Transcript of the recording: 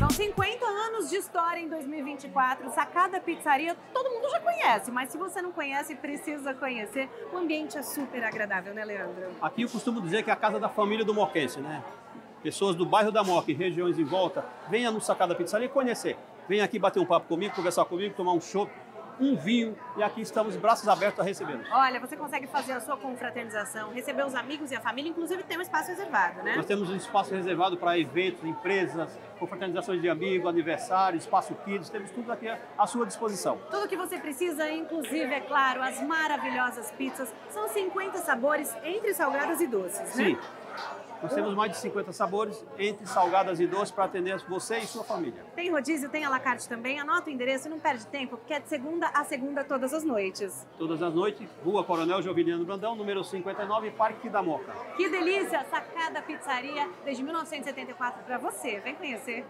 São 50 anos de história em 2024. Sacada Pizzaria, todo mundo já conhece, mas se você não conhece, precisa conhecer. O ambiente é super agradável, né, Leandro? Aqui eu costumo dizer que é a casa da família do Moquense, né? Pessoas do bairro da Moca e regiões em volta, venha no Sacada Pizzaria conhecer. Venha aqui bater um papo comigo, conversar comigo, tomar um chopp um vinho e aqui estamos braços abertos a recebê-los. Olha, você consegue fazer a sua confraternização, receber os amigos e a família, inclusive tem um espaço reservado, né? Nós temos um espaço reservado para eventos, empresas, confraternizações de amigos, aniversário, espaço kids, temos tudo aqui à sua disposição. Tudo que você precisa, inclusive, é claro, as maravilhosas pizzas. São 50 sabores entre salgadas e doces, né? Sim. Nós temos mais de 50 sabores, entre salgadas e doces, para atender você e sua família. Tem rodízio, tem alacarte também. Anota o endereço, não perde tempo, porque é de segunda a segunda, todas as noites. Todas as noites, Rua Coronel Joviliano Brandão, número 59, Parque da Moca. Que delícia! Sacada Pizzaria, desde 1974 para você. Vem conhecer.